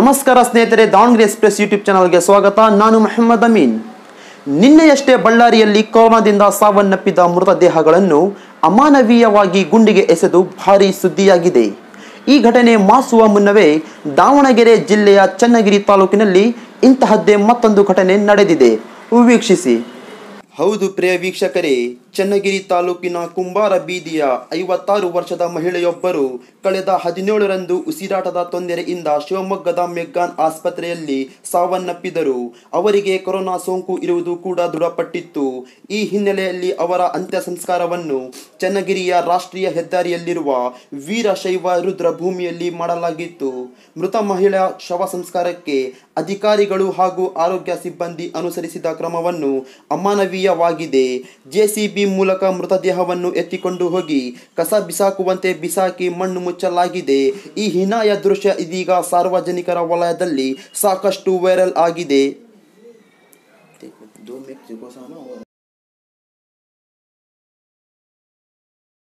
ನಮಸ್ಕಾರ ಸ್ನೇಹಿತರೆ, Davanagere express YouTube ಚಾನಲ್ಗೆ ಸ್ವಾಗತ. ನಾನು ಮೊಹಮ್ಮದ್ ಅಮೀನ್. ನಿನ್ನೆಯಷ್ಟೇ ಬಳ್ಳಾರಿಯಲ್ಲಿ ಕೊರೋನಾದಿಂದ ಸಾವನ್ನಪ್ಪಿದ ಮೃತದೇಹಗಳನ್ನು ಅಮಾನವೀಯವಾಗಿ ಗುಂಡಿಗೆ ಎಸೆದು ಭಾರೀ ಸುದ್ದಿಯಾಗಿದೆ. ಈ ಘಟನೆ ಮಾಸುವ ಮುನ್ನವೇ ದಾವಣಗೆರೆ ಜಿಲ್ಲೆಯ ಚನ್ನಗಿರಿ ತಾಲೂಕಿನಲ್ಲಿ ಇಂತಹದ್ದೇ ಮತ್ತೊಂದು ಘಟನೆ ನಡೆದಿದೆ. ವೀಕ್ಷಿಸಿ. ಹೌದು ಪ್ರಿಯ ವೀಕ್ಷಕರೇ, ಚನ್ನಗಿರಿ ತಾಲೂಕಿನ ಕುಂಬಾರ ಬೀದಿಯ ಐವತ್ತಾರು ವರ್ಷದ ಮಹಿಳೆಯೊಬ್ಬರು ಕಳೆದ ಹದಿನೇಳರಂದು ಉಸಿರಾಟದ ತೊಂದರೆಯಿಂದ ಶಿವಮೊಗ್ಗದ ಮೆಗ್ಗಾನ್ ಆಸ್ಪತ್ರೆಯಲ್ಲಿ ಸಾವನ್ನಪ್ಪಿದರು. ಅವರಿಗೆ ಕೊರೋನಾ ಸೋಂಕು ಇರುವುದು ಕೂಡ ದೃಢಪಟ್ಟಿತ್ತು. ಈ ಹಿನ್ನೆಲೆಯಲ್ಲಿ ಅವರ ಅಂತ್ಯ ಸಂಸ್ಕಾರವನ್ನು ಚನ್ನಗಿರಿಯ ರಾಷ್ಟ್ರೀಯ ಹೆದ್ದಾರಿಯಲ್ಲಿರುವ ವೀರಶೈವ ರುದ್ರಭೂಮಿಯಲ್ಲಿ ಮಾಡಲಾಗಿತ್ತು. ಮೃತ ಮಹಿಳಾ ಶವ ಸಂಸ್ಕಾರಕ್ಕೆ ಅಧಿಕಾರಿಗಳು ಹಾಗೂ ಆರೋಗ್ಯ ಸಿಬ್ಬಂದಿ ಅನುಸರಿಸಿದ ಕ್ರಮವನ್ನು ಅಮಾನವೀಯವಾಗಿದೆ ಜೆಸಿಬಿ ಮೂಲಕ ಮೃತದೇಹವನ್ನು ಎತ್ತಿಕೊಂಡು ಹೋಗಿ ಕಸ ಬಿಸಾಕುವಂತೆ ಬಿಸಾಕಿ ಮಣ್ಣು ಮುಚ್ಚಲಾಗಿದೆ. ಈ ಹೀನಾಯ ದೃಶ್ಯ ಇದೀಗ ಸಾರ್ವಜನಿಕರ ವಲಯದಲ್ಲಿ ಸಾಕಷ್ಟು ವೈರಲ್ ಆಗಿದೆ.